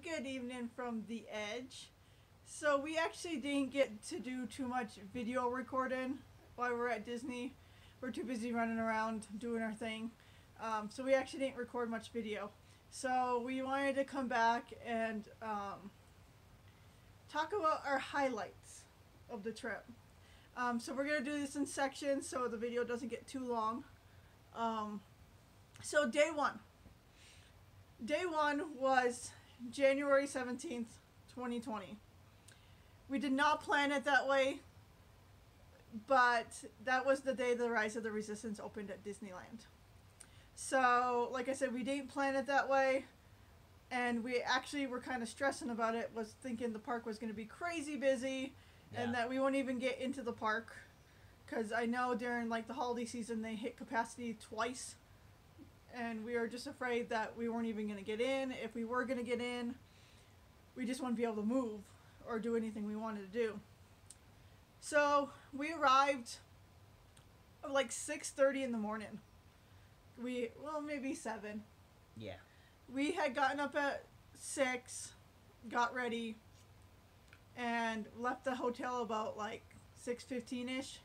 Good evening from the edge. So we actually didn't get to do too much video recording while we are at Disney. We're too busy running around doing our thing. Um, so we actually didn't record much video. So we wanted to come back and um, talk about our highlights of the trip. Um, so we're going to do this in sections so the video doesn't get too long. Um, so day one. Day one was January 17th, 2020. We did not plan it that way, but that was the day the Rise of the Resistance opened at Disneyland. So, like I said, we didn't plan it that way, and we actually were kind of stressing about it, was thinking the park was going to be crazy busy, yeah. and that we won't even get into the park. Because I know during like the holiday season they hit capacity twice and we were just afraid that we weren't even going to get in. If we were going to get in, we just wouldn't be able to move or do anything we wanted to do. So we arrived like 6.30 in the morning. We, well, maybe 7. Yeah. We had gotten up at 6, got ready, and left the hotel about like 6.15ish.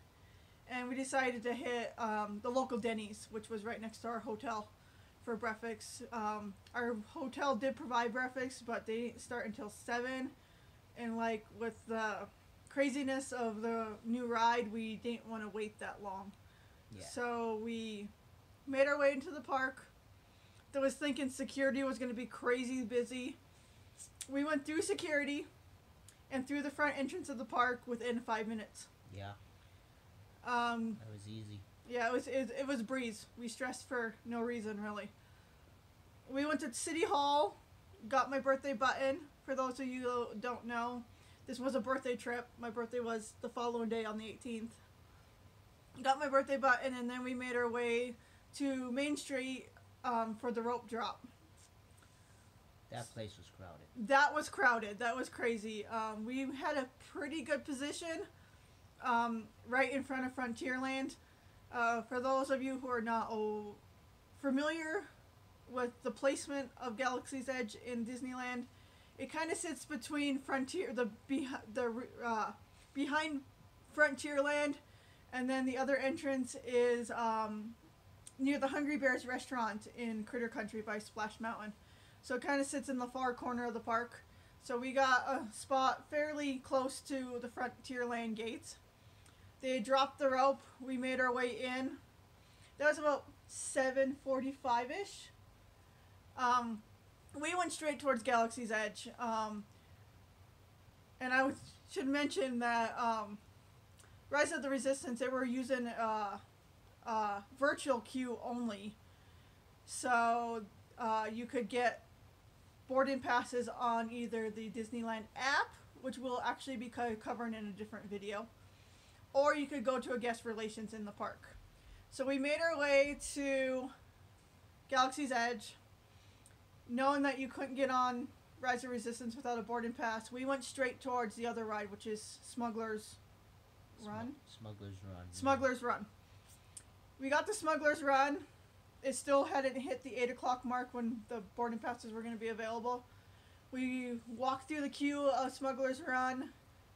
And we decided to hit um, the local Denny's, which was right next to our hotel for breakfast. Um, our hotel did provide breakfast, but they didn't start until 7. And like with the craziness of the new ride, we didn't want to wait that long. Yeah. So we made our way into the park. That was thinking security was going to be crazy busy. We went through security and through the front entrance of the park within five minutes. Yeah. Um, that was easy. Yeah, it was it, it was breeze. We stressed for no reason really. We went to City Hall, got my birthday button. For those of you who don't know, this was a birthday trip. My birthday was the following day on the 18th. Got my birthday button, and then we made our way to Main Street um, for the rope drop. That place was crowded. That was crowded. That was crazy. Um, we had a pretty good position um, right in front of Frontierland. Uh, for those of you who are not oh, familiar with the placement of Galaxy's Edge in Disneyland, it kind of sits between Frontier, the behind the uh, behind Frontierland, and then the other entrance is um, near the Hungry Bears restaurant in Critter Country by Splash Mountain. So it kind of sits in the far corner of the park. So we got a spot fairly close to the Frontierland gates. They dropped the rope. We made our way in. That was about 7:45ish. Um, we went straight towards Galaxy's Edge. Um, and I should mention that um, Rise of the Resistance, they were using uh, uh, virtual queue only. So uh, you could get boarding passes on either the Disneyland app, which we'll actually be covering in a different video, or you could go to a guest relations in the park. So we made our way to Galaxy's Edge, knowing that you couldn't get on Rise of Resistance without a boarding pass. We went straight towards the other ride, which is Smuggler's Run. Smuggler's Run. Smuggler's. Run. We got the Smuggler's Run. It still hadn't hit the 8 o'clock mark when the boarding passes were going to be available. We walked through the queue of Smuggler's Run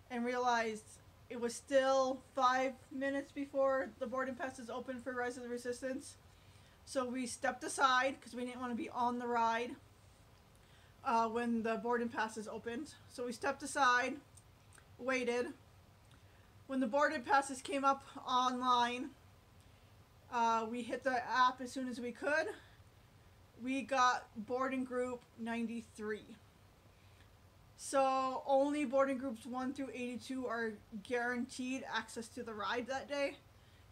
and realized it was still five minutes before the boarding passes opened for Rise of the Resistance. So we stepped aside because we didn't want to be on the ride uh, when the boarding passes opened. So we stepped aside, waited. When the boarding passes came up online, uh, we hit the app as soon as we could. We got boarding group 93. So only boarding groups 1 through 82 are guaranteed access to the ride that day.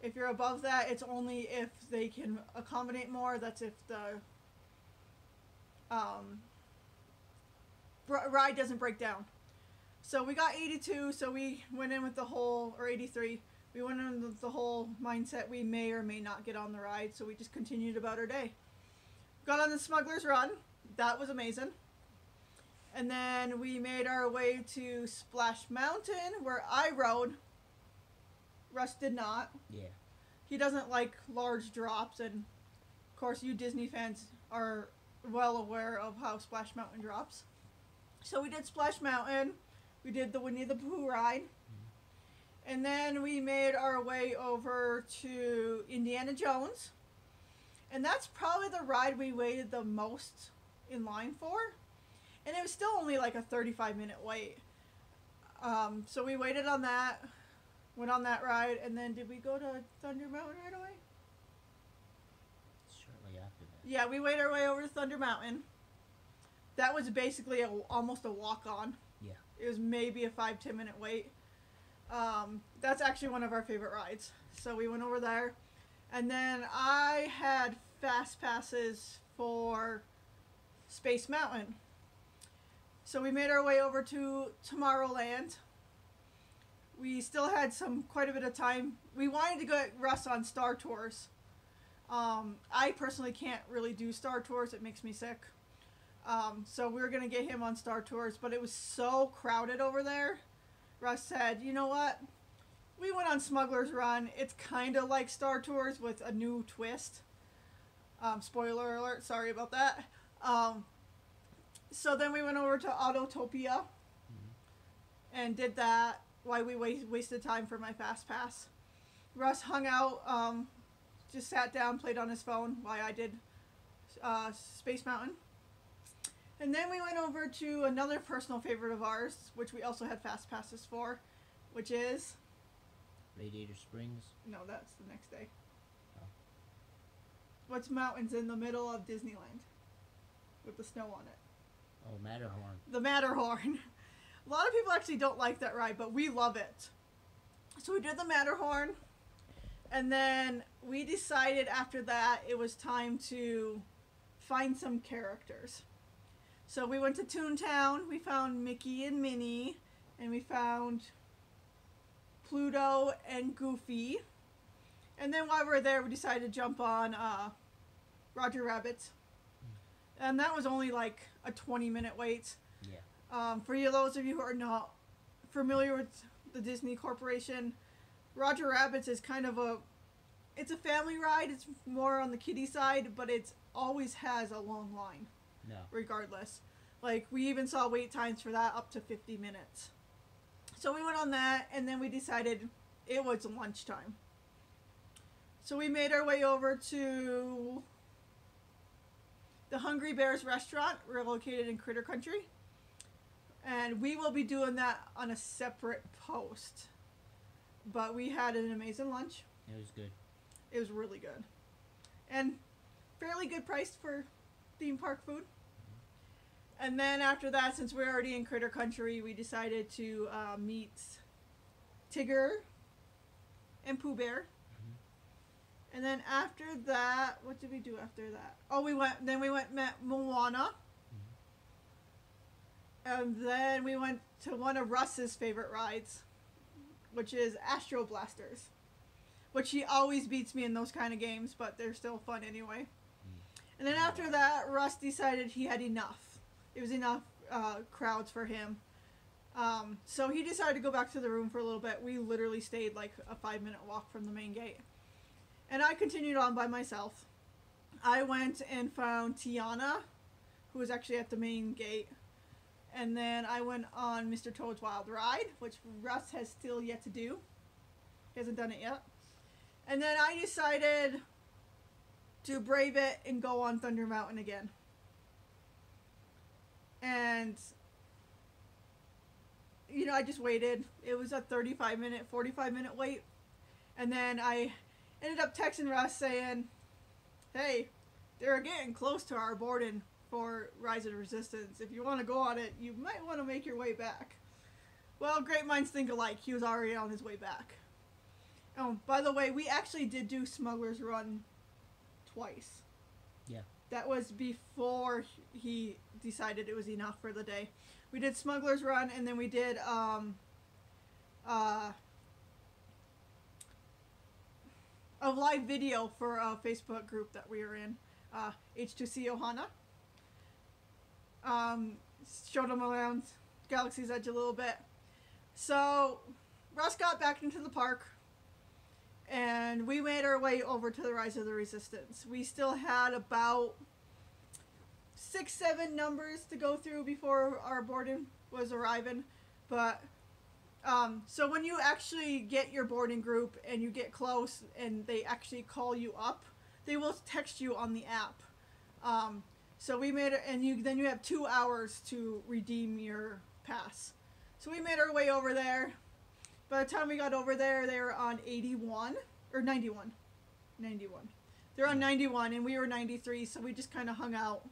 If you're above that, it's only if they can accommodate more. That's if the um, ride doesn't break down. So we got 82, so we went in with the whole, or 83, we went in with the whole mindset we may or may not get on the ride, so we just continued about our day. Got on the Smuggler's Run. That was amazing. And then we made our way to Splash Mountain, where I rode. Russ did not. Yeah. He doesn't like large drops, and of course, you Disney fans are well aware of how Splash Mountain drops. So we did Splash Mountain. We did the Winnie the Pooh ride. Mm-hmm. And then we made our way over to Indiana Jones. And that's probably the ride we waited the most in line for. Was still only like a 35 minute wait. Um, so we waited on that, went on that ride, and then did we go to Thunder Mountain right away? Shortly after that. Yeah, we made our way over to Thunder Mountain. That was basically a, almost a walk on. Yeah. It was maybe a five ten minute wait. Um, that's actually one of our favorite rides. So we went over there, and then I had fast passes for Space Mountain. So we made our way over to Tomorrowland. We still had some quite a bit of time. We wanted to get Russ on Star Tours. Um, I personally can't really do Star Tours; it makes me sick. Um, so we were gonna get him on Star Tours, but it was so crowded over there. Russ said, "You know what? We went on Smuggler's Run. It's kind of like Star Tours with a new twist." Um, spoiler alert! Sorry about that. Um, so then we went over to Autotopia and did that. Why we waste, wasted time for my fast pass. Russ hung out, um, just sat down, played on his phone while I did uh, Space Mountain. And then we went over to another personal favorite of ours, which we also had fast passes for, which is Radiator Springs. no, that's the next day. Oh. What's mountains in the middle of Disneyland with the snow on it? Oh, Matterhorn. the Matterhorn. A lot of people actually don't like that ride, but we love it. So we did the Matterhorn, and then we decided after that it was time to find some characters. So we went to Toontown. We found Mickey and Minnie, and we found Pluto and Goofy. And then while we were there, we decided to jump on uh, Roger Rabbit. And that was only like a 20 minute wait. Yeah. Um, for you, those of you who are not familiar with the Disney Corporation, Roger Rabbit's is kind of a, it's a family ride. It's more on the kiddie side, but it's always has a long line, No. regardless. Like we even saw wait times for that up to 50 minutes. So we went on that, and then we decided it was lunchtime. So we made our way over to the Hungry Bears restaurant. We're located in Critter Country. And we will be doing that on a separate post. But we had an amazing lunch. It was good. It was really good. And fairly good price for theme park food. And then after that, since we're already in Critter Country, we decided to uh, meet Tigger and Pooh Bear. And then after that, what did we do after that? Oh, we went. Then we went met Moana. And then we went to one of Russ's favorite rides, which is Astro Blasters, which he always beats me in those kind of games, but they're still fun anyway. And then after that, Russ decided he had enough. It was enough uh, crowds for him. Um, so he decided to go back to the room for a little bit. We literally stayed like a five minute walk from the main gate. And I continued on by myself. I went and found Tiana, who was actually at the main gate. And then I went on Mr. Toad's Wild Ride, which Russ has still yet to do. He hasn't done it yet. And then I decided to brave it and go on Thunder Mountain again. And you know, I just waited. It was a 35 minute, 45 minute wait. And then I ended up texting Russ saying, "Hey, they're getting close to our boarding for Rise of the Resistance. If you want to go on it, you might want to make your way back." Well, great minds think alike. He was already on his way back. Oh, by the way, we actually did do Smuggler's Run twice. Yeah. That was before he decided it was enough for the day. We did Smuggler's Run, and then we did um, uh, a live video for a Facebook group that we are in, uh, H2C Ohana. Um, showed them around Galaxy's Edge a little bit. So, Russ got back into the park, and we made our way over to the Rise of the Resistance. We still had about six, seven numbers to go through before our boarding was arriving. But um, so when you actually get your boarding group and you get close and they actually call you up, they will text you on the app. Um, so we made it, and you then you have two hours to redeem your pass. So we made our way over there. By the time we got over there, they were on 81 or 91. 91. They're on 91, and we were 93, so we just kind of hung out.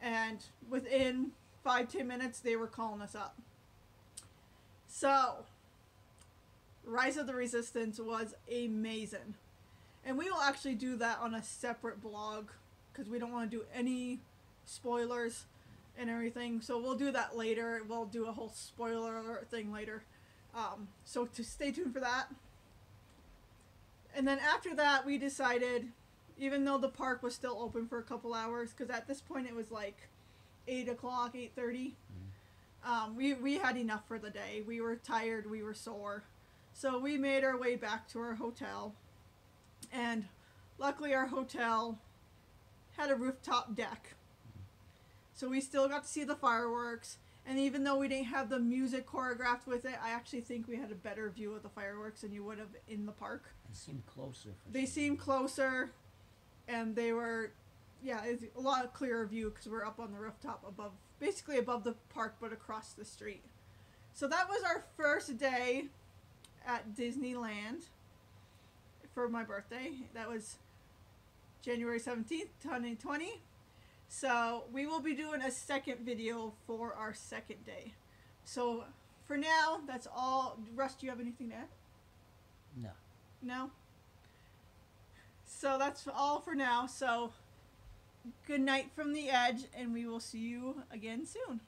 And within five, ten minutes, they were calling us up. So, Rise of the Resistance was amazing. And we will actually do that on a separate blog because we don't want to do any spoilers and everything. So we'll do that later. We'll do a whole spoiler thing later. Um, so to stay tuned for that. And then after that, we decided, even though the park was still open for a couple hours, because at this point it was like eight o'clock, eight thirty. Um, we we had enough for the day. We were tired. We were sore, so we made our way back to our hotel. And luckily, our hotel had a rooftop deck. So we still got to see the fireworks. And even though we didn't have the music choreographed with it, I actually think we had a better view of the fireworks than you would have in the park. They seem closer. They some seemed closer, and they were, yeah, it's a lot clearer view because we're up on the rooftop above, basically above the park, but across the street. So that was our first day at Disneyland for my birthday. That was January 17th, 2020. So we will be doing a second video for our second day. So for now, that's all. Russ, do you have anything to add? No. No? So that's all for now. So good night from the edge, and we will see you again soon.